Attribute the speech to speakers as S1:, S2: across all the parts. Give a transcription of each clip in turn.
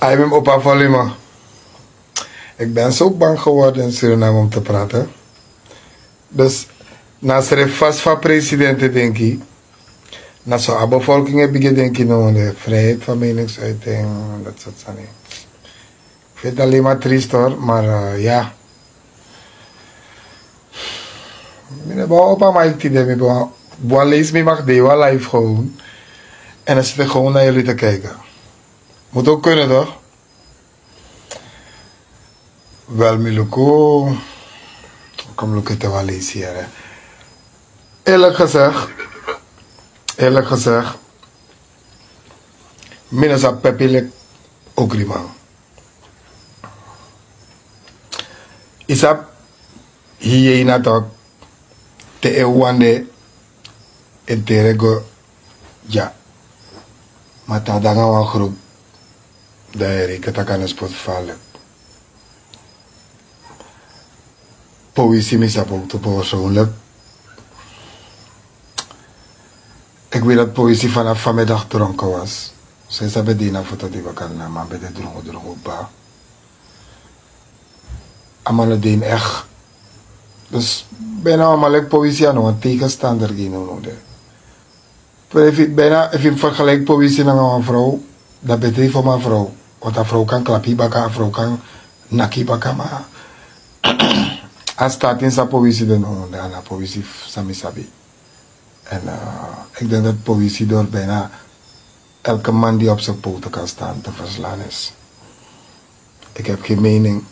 S1: Hij mijn opa volume. Ik ben zo bang geworden in Suriname om te praten. Dus, na schrijf vast van president, denk ik. Na zo'n bevolking heb ik denk ik de vrijheid van meningsuiting, dat soort dingen. Ik vind het alleen maar triest hoor, maar uh, ja. Mijn opa maakt het idee, mijn lees me mag deel live gewoon. En dan zit ik gewoon naar jullie te kijken. Mutokko'ynadag. Wel, Miloko, kom look at wel eens hier. Eerlijk gezegd, eerlijk gezegd, minus a pepilik ook rimang. Isap, hier in het ook, te ewande, e et terego, ja. Maar. Ik spot vallen. Poëzie misap ook te persoonlijk. Ik weet dat poëzie vanaf vanmiddag dronken was. Zij is bij die foto die we kan maar bij de dronken dronken ba. Allemaal deen echt. Dus bijna allemaal like poëzie aan een tegenstander geen nodig. Bijna, if je vergelijkt poëzie met een vrouw, dat betekent voor mijn vrouw. Een vrouw kan bakken, een vrouw kan nakkie bakken, maar als staat in zijn poëzie, dan is het poëzie sami sabi. En ik denk dat poëzie door bijna elke man die op zijn poten kan staan te verslaan is. Ik heb geen mening.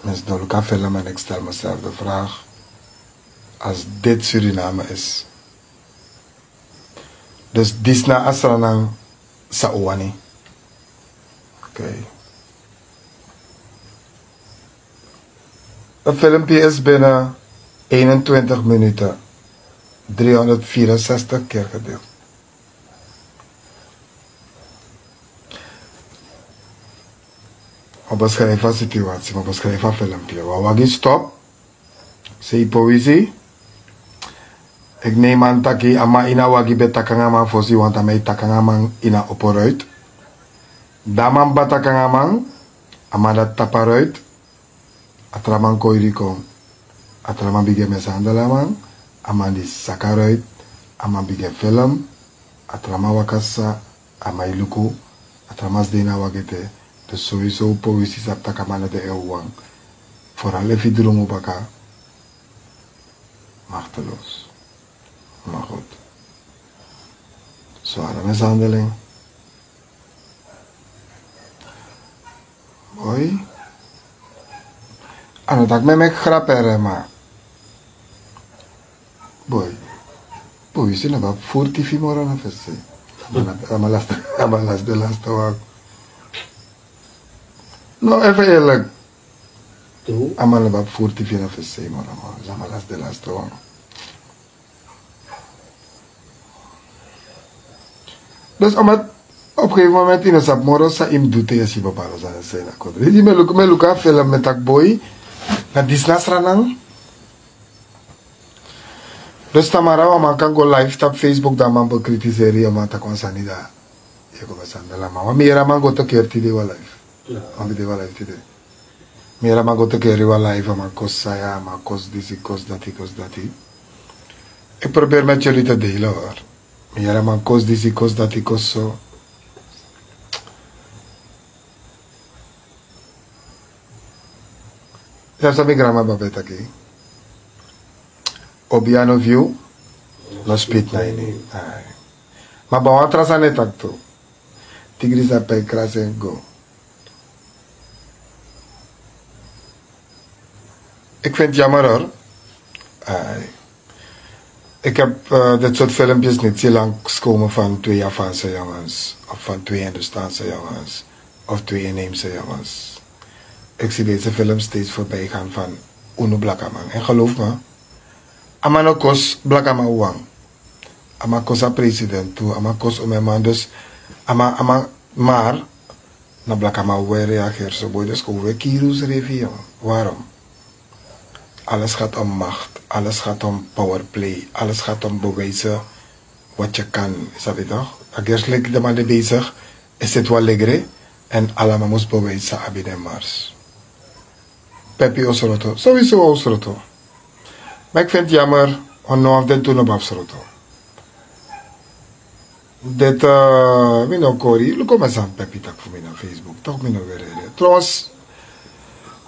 S1: Mensen door elkaar filmen en ik stel mezelf de vraag. Als dit Suriname is. Dus Disna Asranang Saoani. Oké. Een filmpje is binnen 21 minuten 364 keer gedeeld. Op beschrijven situatie, op beschrijven filmpje. Wat is stop? Sei poëzie. Ik neem aan taki ama ina wagi be takanga fosi want amai takanga man ina oporuit. damam batakang amang amadat taparoit atramang koiriko atramang bige mesandalamang amandi sakaroit amang bigem film atrama wakasa amai luku, atramas dina wagete to soiso upo wisi sapta kamana de forale fidrumu baka mahtelos, maar goed mesandeling. Mooi. Ano tak me mek grapere ma. Boy. Boy, sila ba furtifi mora na fesse. Amalas, amalas de wak. No, even eerlijk.
S2: Toe?
S1: Amala ba furtifi na fesse mora ma. De laatste wak. Dus omdat op een gegeven moment in sap moro sa im dute ya si bapalo sa sa na ko. Hindi me luk me luka film tak boy na disnas ranang. Dus tamara wa man kan go live tap Facebook da man bo kritiseri ya man ta kon sanida. Ya ko basan da la ma. Mi era man go to kerti de wa live. Am de wa live tide. Mi era man go to keri wa live ma kos saya ma kos disi kos dati kos dati. Ik probeer met jullie te delen hoor. Mi era man kos disi kos dati kos so. Ya sabi grama babet aqui. Obiano view. No spit na ini. Ay. Mabawa atrasan tak tu. Tigris apa krasen go. Ik vind het jammer hoor. Ik heb uh, dit soort filmpjes niet zo lang komen van twee Japanse jongens. Of van twee Hindustaanse jongens. Of twee inheemse jongens. Ik zie deze film steeds voorbij gaan van Uno Blakaman. En geloof me, Amano kos Blakaman wang. Ama kosa president toe, ama kos man. Dus, ama, ama, maar, na Blakaman weer reageert zo boy. Dus we kirus review. Waarom? Alles gaat om macht, alles gaat om powerplay, alles gaat om bewijzen wat je kan. Snap je toch? Agerselijk de man bezig, is het wel lekker. En allemaal moest bewijzen de mars. Pepi Osroto. Sowieso Osroto. Maar ik vind het jammer om nog dat doen op Osroto. Dat, uh, ik nog kori, look maar aan Pepi tak voor mij op Facebook. Toch nog weer Trouwens,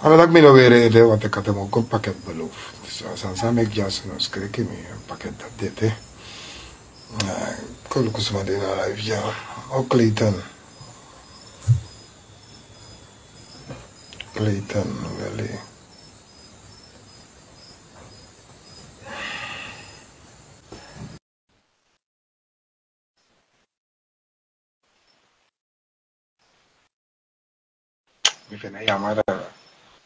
S1: en dat ik nog weer want ik had hem ook een pakket beloofd. Dus als ik met jas en schrik ik me een pakket dat dit, hè. Ik kon ook eens maar in haar live, ja. Ook Clayton. Clayton Valley. mi viene a llamar a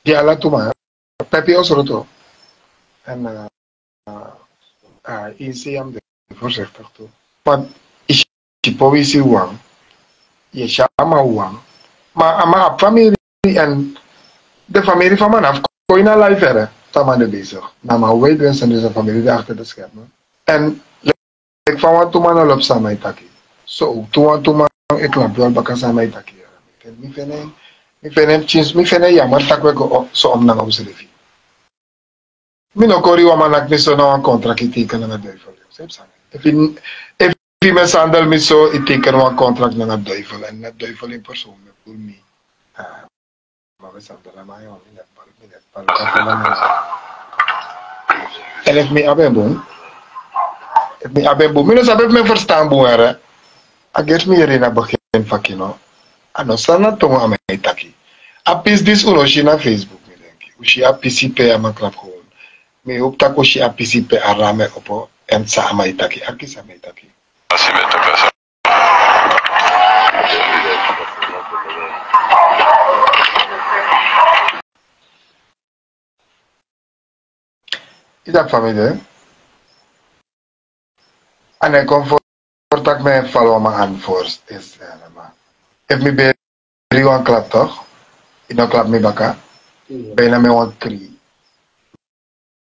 S1: ya tu madre ¿eh? Pepe Osoto en a ICM de voorzichtig toe want is die polisie wan ama uang. Ma ama maar familie and de familie van man af. Kon je naar live verder. Tama de bezig. Nou maar weet wensen deze familie die achter de schermen. En ik van wat toen man op samen taki. Zo, toen toen man ik klap wel bakken samen taki. Mi fene, mi fene, chins, mi fene ja, maar tak we so om na observi. Mi no kori wa manak ni so no contract itikenen na duivel. If je met Sandel met zo, ik teken een contract met een duivel en een duivel in persoon, met voor mij. ma vesembele már jól, minden pár, minden pár, El es mi abe bun. Es mi abe bun. Minus abe me verstaan bun ere. Ager mi ere na begin fakino. Ano sana tongo ame itaki. Apis dis uno shi na Facebook mi denki. Ushi apisi pe ama klap gewoon. Mi optak ushi apisi pe arame opo. Emtsa ama itaki. Akis ama itaki. Asi me tepesa. Is dat van mij, hè? En ik kom voor dat mijn follow me antwoord is. If me be een klap toch? Ik no klap me bakka. Ah? Bijna me een kri.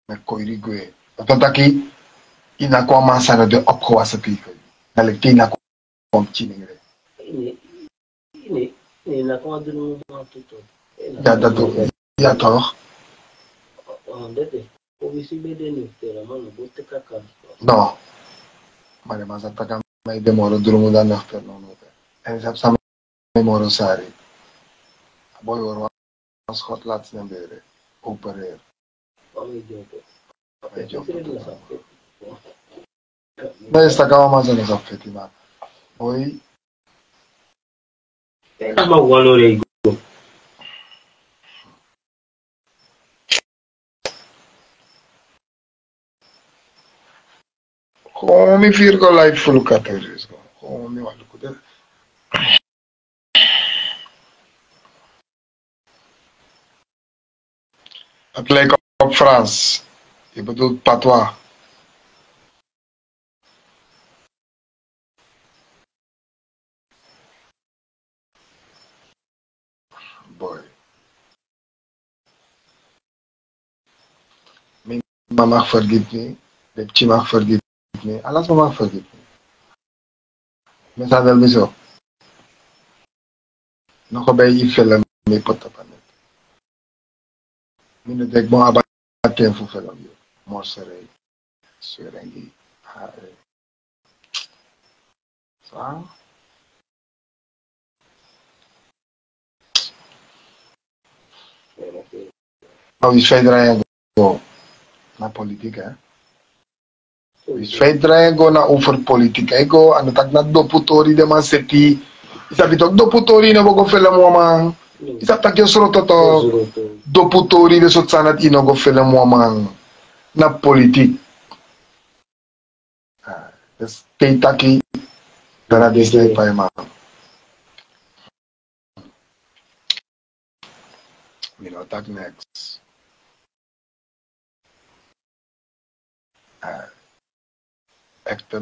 S1: Me koiri gwe. Dat dat ik in een kwam aan zijn de opgewassen people. Dat ik in een kwam chilling. Nee, nee, dat kwam doen we maar toe. Ja, dat doe ik. Ja, toch? Povestimi deniklere monobottega kasulas. No, ma eh, che ne mazattakam meg, de maradulumudan nakterlanadi. Ez yapsam memoro sari. A boy orva az hat látsznem bére. Operér. Ami gyobo. Ami gyobo. Noi staccavamo mangiando la
S2: saffettina. Poi... Ma
S1: quando reggo? قومی پیر کو لائٹ فل کرتے ہیں اس को قومی वालों को От Lake of France и будут патва. Бой. Мин мамах forgive me, депчимах forgive forgive me. Allah will not forgive me. Mes I will be Nako ba ifele mi potapanet. Mi ne dek bon abatem fu felam yo. Mor serei. Serengi. Hare. Sa? Ma vi fai draiago la politica, eh? Is verder go na over politiek. Ego, ano tak na doputori de man seti. Isa bitok doputori na bogo film wamang. Isa tak yo sroto to doputori de sot sanat ino go film wamang na politik. Dus peitaki dana desde pa man. You know, attack next. Uh, একটা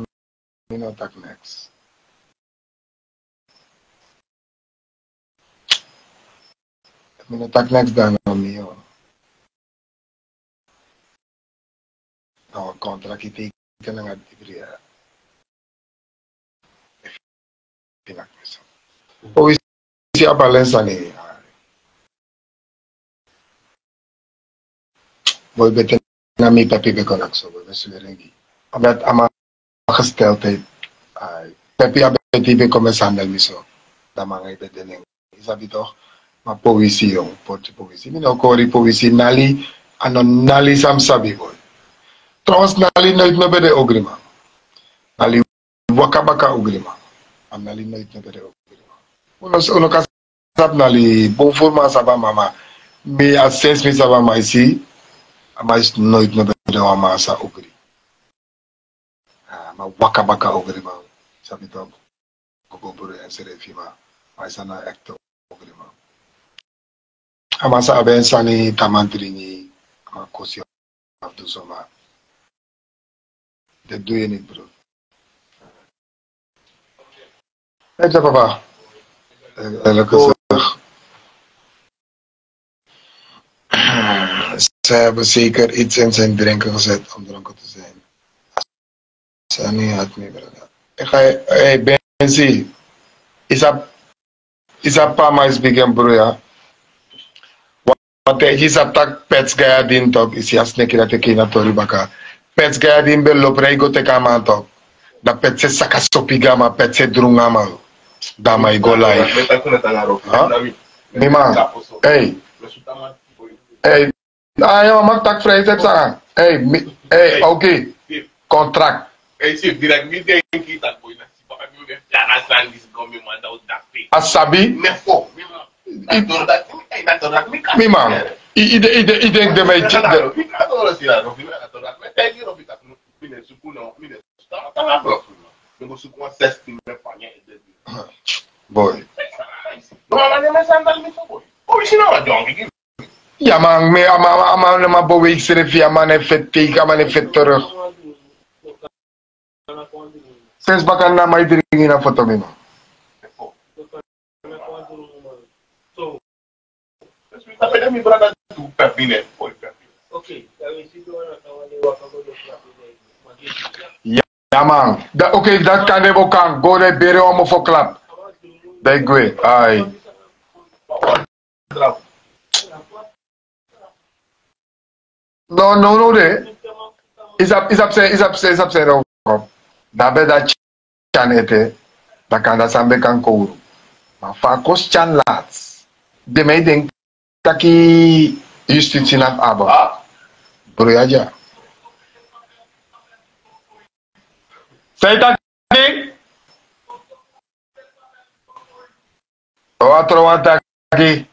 S1: Minotaur Max. Minotaur dá nome ó, ao contra que fica na categoria final comissão. Ou se a balança ali. Vou beter na minha papi que conexão, vou ver se ele gesteldheid uh, PPABTV commerciaanmelmiso da mga ibedeling sabi é toch ma poesi yung porti poesi mino kori poesi nali ano nali sam sabi boy trouwens nali nooit me bede ogrima. Nali wakabaka ogrima. Am nali nooit me bede ogrima. Unos uno kasap nali bon forma saba mama. Me assess me saba maisi mas nooit de bede wama sa ogrima. Ogri. Ah, ma wakabaka ogrima. Sabi toch? Gogoburu en serefima. Ma isa na ekto ogrima. Ama sa aben sani tamantri ni, ama kosi summer. Dat doe je niet, bro. Je, papa? Eerlijk gezegd. Ze hebben zeker iets in zijn drinken gezet om dronken te zijn. Sani Admi brother. Hey Benzi, is a is a Pama is bigger brother. Wat is attack pets gaya din tok is yas neki da teki na tori baka. Pets gaya din bello prego te kama tok. Da petse sakasopi gama petse drungama. Dama igo life. Mima, hey. Hey, ah, yo, mag tak vrij, zeg Hey, hey, oké. Okay. Contract. asabi mima i
S2: den dɛmɛ ji
S1: boy. Yama ama ama ama bɔ wei sere fi ama
S2: ne fɛ te ama ne fɛ tɔrɔ. Vocês
S3: bacana mais dirigir na foto mesmo.
S1: Yeah, man. That, okay, that can of can go there, bury one for club. They go,
S2: aye.
S1: No, no, no, there. It's up, it's upside, it's upside, it's upside. dabeda chan ete takanda sambe kankouru ma fakos chan lats. Deme den taki justitie naf aba. Broyaja seita ki owa trowa taki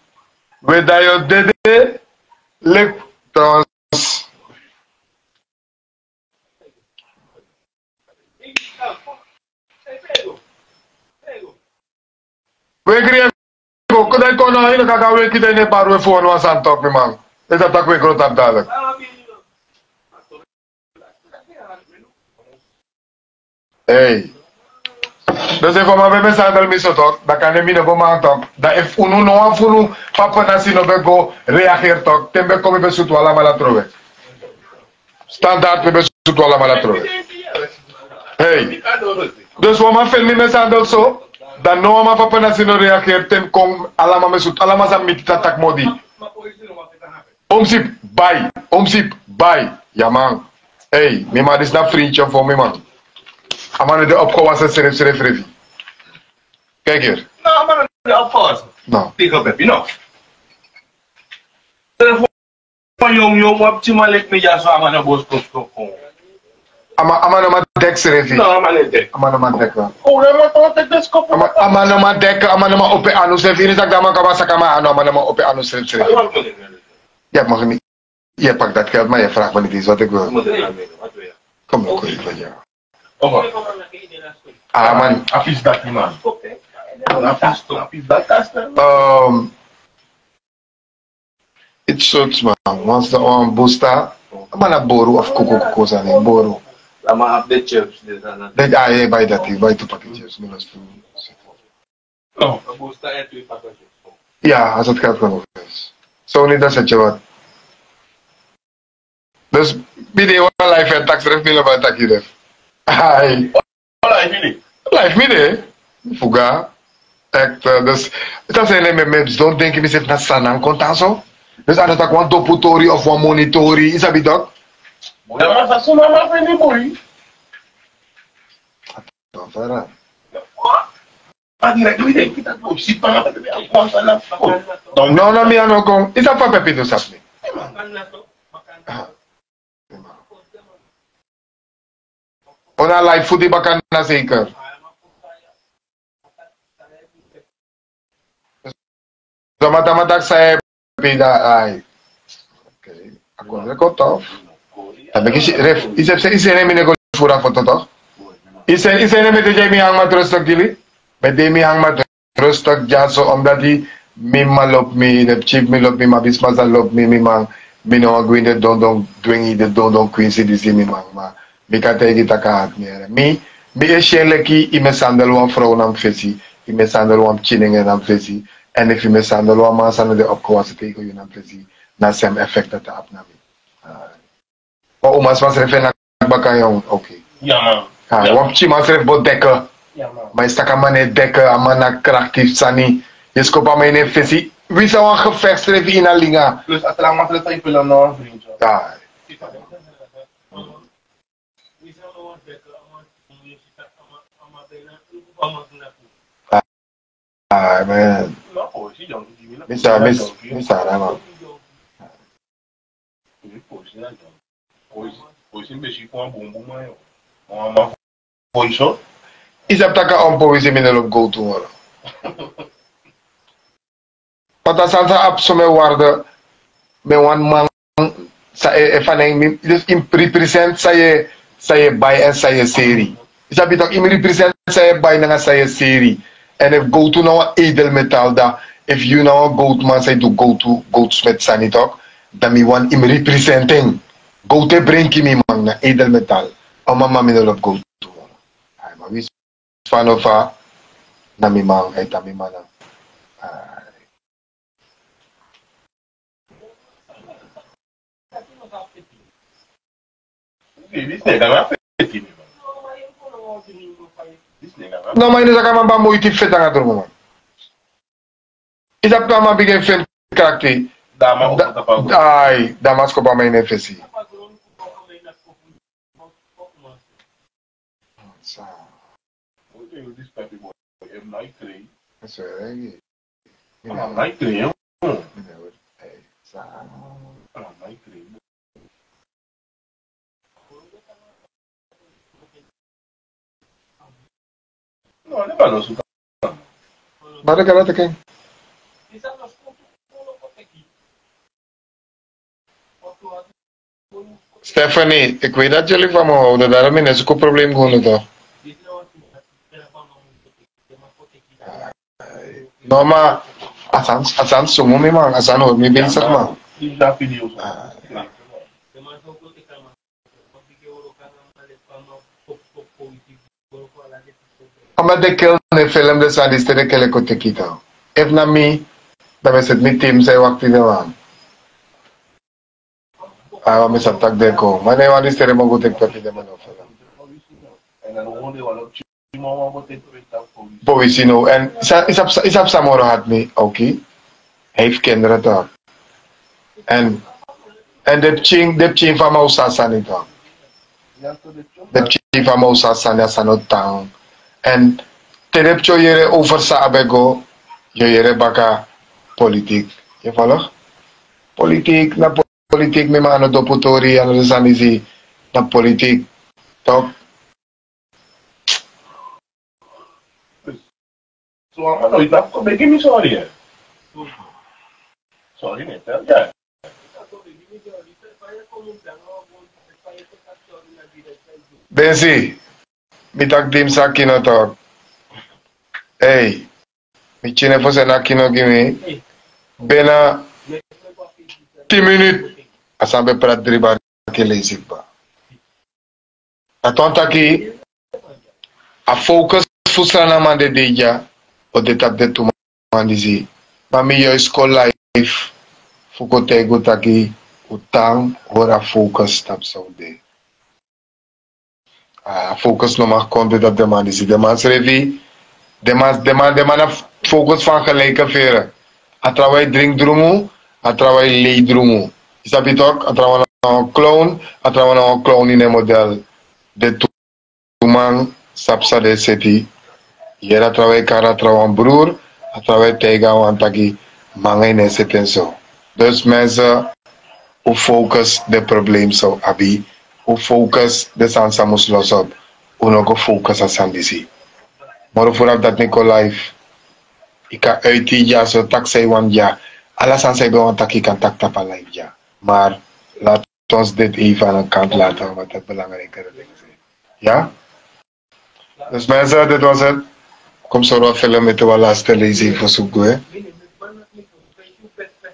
S1: wedayo dede lek trons Egri kudai kono ina kaka we kita ini baru phone wa santok memang. Eta tak we kro tap dalek. Hey. Dus even maar bij mensen aan de toch, dat kan je niet op maand toch. Dat if unu no af unu, papa nasi no bego reageer toch, ten bego me besutu alla mala trove. Standaard me besutu alla mala trove. Hey. Dus wat maar veel mensen aan de zo, dan no ma papa na si no reageer tem kong ala ma me sutu ala ma sa mit tatak modi. Omsip, bye. Omsip, bye. Ja man. Hey, mi ma dis na vriendje voor mi man. Amane de opgewassen serif serif. Kijk hier.
S2: nou, maar de opvallers.
S1: Nou.
S2: Tegen Peppi, no. Van jong jong, je maar lijkt me ja zo kost
S1: Amanamadex, ma dek
S2: Amanamadex. O lema
S1: toma Ama desculpa. Amanamadex, Amanama Ope Anu, você vira da Gama Kabasa Kama Anu, Amanama Ope Anu, você vira. Ja, mag niet. Je pakt dat geld, maar ya vraagt me niet eens wat ik wil. Kom dan, koei van jou.
S2: Oh,
S1: ah, man.
S2: Afis dat niet, man. Afis dat,
S1: Um, it suits, man. Once the one booster, ah. I'm gonna borrow of Kukukukosa, borrow. Ni boru.
S2: Lama update chips. Dit aan
S1: Then ah yeah, buy that thing, buy two packages. Minus two.
S2: Oh, en twee pakketjes.
S1: Ja, als het geld genoeg is. Zo niet, dan zet je wat. Dus, bieden we live en tax ref, niet wat tak hier. Hai, live midden. Fuga. Echt, dus dat zijn met met don't denken we zitten naar Sanang kontaan zo. Dus als dat gewoon toputori of een monitori, is dat niet dat?
S2: Voy a abrazar a su mamá feliz morir. Para.
S1: No, no, mira, no, con. Isa fue Pepito
S3: Sapni.
S1: Ona live foodie bacana zeker.
S3: Zo,
S1: maar dan maar dat zei hij. Oké, akkoord, ko ref, isip sa isene mi nego fura foto to. Isen isene mi de mi hang matros tak dili. Bede mi hang matros tak jaso omdat di mi malop mi de chip mi lop mi mabis mazalop mi mi mang mi no agwinde don don dwingi de don don di si mi mang ma. Mi ka tegi takat mi ere. Mi mi e shele ki i me sandal wan vrouw nam fesi. I me sandal wan chiningen nam fesi. En if i me sandal wan man sandal de opgewassen tegen je nam fesi. Na sem effect dat ap na Oh, mas Masref é na Bacaião, ok.
S2: Yeah, man.
S1: Ah, yeah. Wapchi Masref bo deca.
S3: Yeah, man.
S1: Mas está com a mané deca, a mana krachtif sani. Desculpa, mas ele fez isso. Wie zou een gevechtsdrijf in een linga?
S3: Dus als er een maatregel zijn, wil je nog een vriendje. Ja.
S1: Ah, man.
S2: Missar, missar, mano. Depois, né, João?
S1: Misa, mis, misa, naman.
S2: Boy, si na John. Boy, boy, si Beshi ko ang bumbong mo yun. Mga mga boy shot.
S1: Isap taka ompo wisi minelop go to wala. Pata salsa ap so me warde me wan man sa e, e faneng mi dus im represent sa ye sa ye bay en sa ye seri. Isap itak im represent sa ye bay nga sa ye seri. En if go to nou edelmetal da if you nou goat man say do go to goldsmith sanitok dan mi wan im representing Goethe brengt me man, edelmetall. Oh mamma eh, mi dolop Goethe. Ay, ma wis fan of a
S2: nami man, et ami man.
S1: No, ma ina sa kama ba mo iti feta nga turmo man. Isa pa ma bigay feta kakti.
S2: Dama ko pa
S1: Ay, damas ko pa may do Dispepe,
S2: mano. É Eu creio. Isso é. Ah,
S1: é é,
S2: ah né? não creio.
S1: É, sabe?
S2: Ah, não creio, tá- mano. No, ne
S1: vanno su Guarda che guardate che... Esatto, ascolto De con chi. Stefani, e qui da lì o da dare problema. No, ma, atan, atan sumu mi man, atan or mi
S2: bin sak man. İlla
S1: biliyorsun. Ama de kel film de sa de kele kote kita. Ev na mi, da me set mi tim se wakti de man. Awa me sa tak de ko. Ma ne wan diste de mo gote kote de man
S2: ofela. And I
S1: Poesino en isa isap isap Samoro had mi, okay. Hij heeft kinderen toch. En en de ching de ching van Moussa Sani
S2: joh.
S1: de chief van Moussa Sani Asano Town. En terep cho yere over sa abego, yo yere baka politiek. Je volg? Politiek, na po- politiek, may mga ano doputori, ano sa sanisi, na politiek. Toch?
S2: tulema noita kumminkin sooria. Sori neta, ya.
S1: Benzi, mitak dimsa kino talk. Ei, mi cine fose na kino gimi. Bena, ti minut. Asambe prat driba ke lezik a Atonta tá ki, a focus fusana mande deja. De tap de tu man dizi. Ba yo school life, fuko te taki, utang, ora focus tap sa de. A focus no mas konde dat de man dizi. De man de man, de man, de man focus van gelijke veren. Atrawai drink drumu, atrawai lei drumu. Je toch? Atrawai een clown, atrawai een clown in een model. De tuman sapsa de Hier atrawai kara atrawai een broer, atrawai tega wan taki mangay ne zitten zo. Dus mensen, focus de probleem zo abi, hoe focus de sansa mus los op, hoe nog focus aan sandisi. Maar vooraf dat Nico live, ik kan uit die ja zo tak say wan ja, alles aan zij gewoon tak kan tak tapa live ja. Maar laat ons dit even aan een kant laten, wat het belangrijkere dingen zijn. Ja? Dus mensen, dit was het. Kom sa wap fè la mè te wala stèle izi fò sou gwe.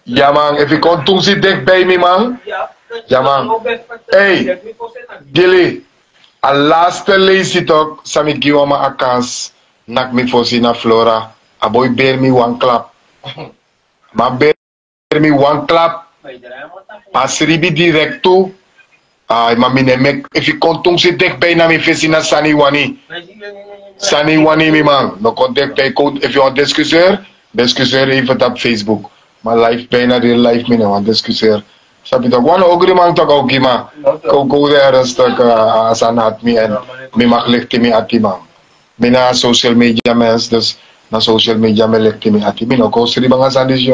S1: Yaman, epi kontoun si dek bey mi man. Yaman. Ey, gili. A la stèle izi tok, sa mi giwa ma akans. Nak mi fò si na flora. A boy ber mi wan klap. Ma ber mi wan klap. Pasribi direktou. Ay, ma mine mek, if je kon toen zit dichtbij na mi na Sani Wani. Sani Wani mi man. No kon dichtbij, kon- if je een discusseur, discusseur even op Facebook. Maar live bijna real life mi na, want discusseur. Sabi wano ogri man toch ook ma. Ko go there as tak uh, asan at mi en mi mi ati man. Mi na social media mens, dus na social media mi likti mi ati. Mi no ko siri bang asan dis.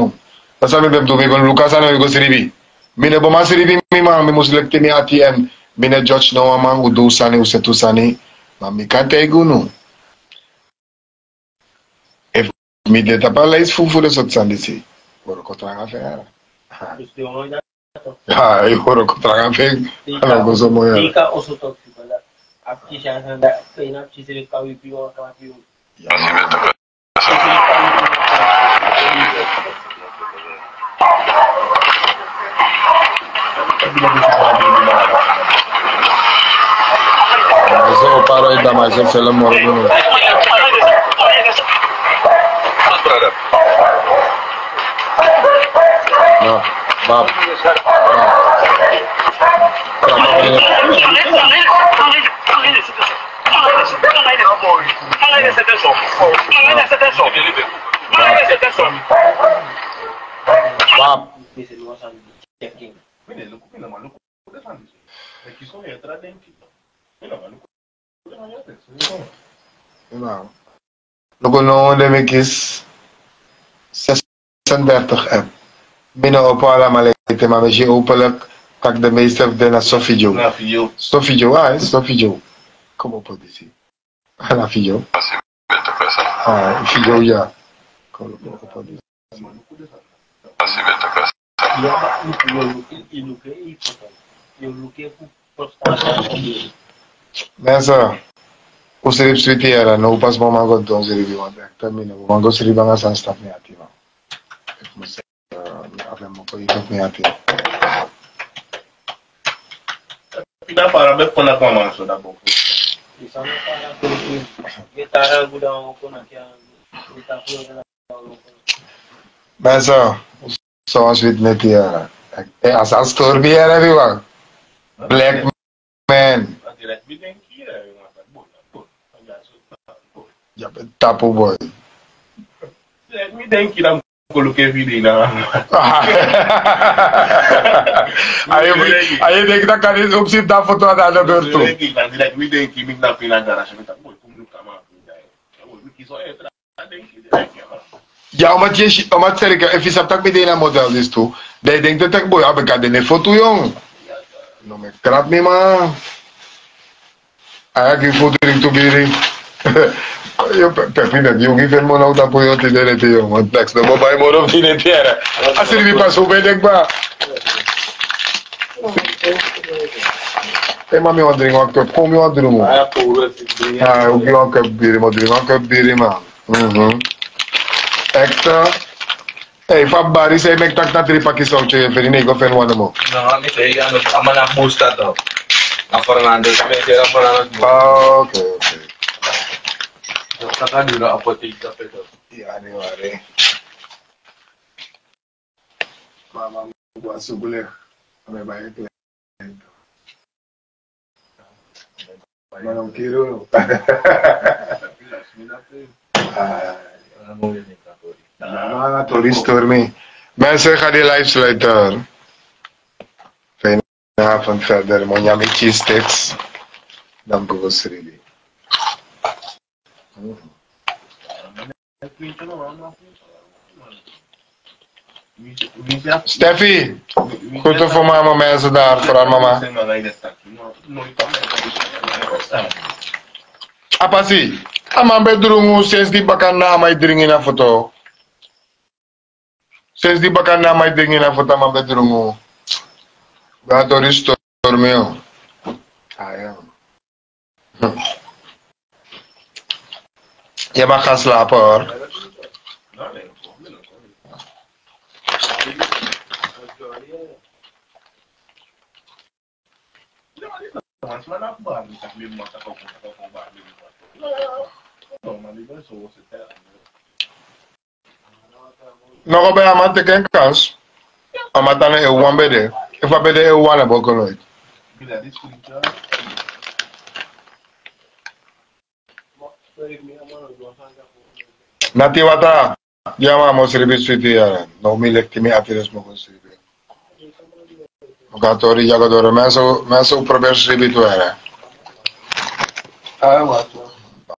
S1: Tapos sabi beb tubi kon ko siribi. Mi na mi man, mi mus My nebomazrivými mami musleptimi atiem, mine judge no ama udusani usetusani, mami kante egunu. If e mi de tapala is fufu de sotsandisi, oro kotranga feara. Ah, eu oro kotranga fe, ala gozo moya.
S3: Ika oso tóxico, la. Apti chansa da, kaina apti sele kawi piwa kawi piwa. Ya, si
S2: me toca bila Zeo paroi da mai zeu felul mă rog unul. Da,
S1: da. Bab. Bab. no demi gis app mi no o pala malete mame j'ai o palak kak de meester de na Sophie Joe.
S2: Na filho.
S1: Sophie Joe, ah, é Sophie Joe. Como pode ser? Ah, na filho. Ah, filho já. Como pode ser? Nessa. posredství PR на упас помагот до зерибима декта ми не помагот зерибана сан стапнијатива. Екме се апемо по итапнијатива.
S2: Tidak para bepona paman sudah buku. Di
S3: sana para buku, kita ada gudang buku nanti yang kita punya
S1: gudang buku. Masa, savaş vidne tiara. E asas torbi yara bir bak. Black man.
S2: Direkt bir denk. you're
S1: a tapo boy.
S2: Mi denki na kuluke vidi na.
S1: Ayo ayo denki na kare opsi da foto
S2: ada ada bertu. Mi denki mi na pina dara shemi ta boy kum luka ma.
S1: Ja, omdat je, omdat zeg ik, even zat ik meteen een model is toe. Dat je denkt dat ik boy, heb ik aan de net foto jong. Nou, me crap me maar. Ayak in foto ring to biring. yo pepine yo given mon out apu yo ti dene ti yo man teks nan mou bay moun ou ti dene ti ere asiri vi pasou be dek ba E mami yon
S2: dring wankep koum yon dring
S1: moun a yon wankep biri moun dring wankep biri man ekta Hey, fa bari say mek tak na tripa ki sau ce cioè, feri nei go fen wana mo.
S4: No, mi sei ano amana busta to. A Fernando, mi era Fernando.
S1: Ah, okay, okay.
S4: Sta apa tiga apoteca iya
S1: Yani ware. Mama
S4: mkubwa ya. Sugule amebariki lento.
S1: Mwana mkiru. Mama Tolistormi. Mensen, ga die live sluiten. Fijne avond verder. Monjamichi sticks. Dan Google 3D. Steffi, groeten voor mama mensen daar, voor haar mama. Apasi, ama bedroom sinds die bakan na may dringi na foto. Sinds die bakan na may dringi na foto ama bedroom. Gato restore me. oh. Ayun. Je mag gaan slapen hoor.
S2: Nog
S1: bij aan te kijken kans. Amatan eeuwan bede. Ik heb bede eeuwan
S2: hebben ook
S1: nooit. Να τι βατά, για μα μου σριβεί σου τι ρε, νομίλ εκτιμή άφηρες μου έχω. Ο κατορί για κατορί, μέσα σου προπέρσου
S2: σριβεί του ρε.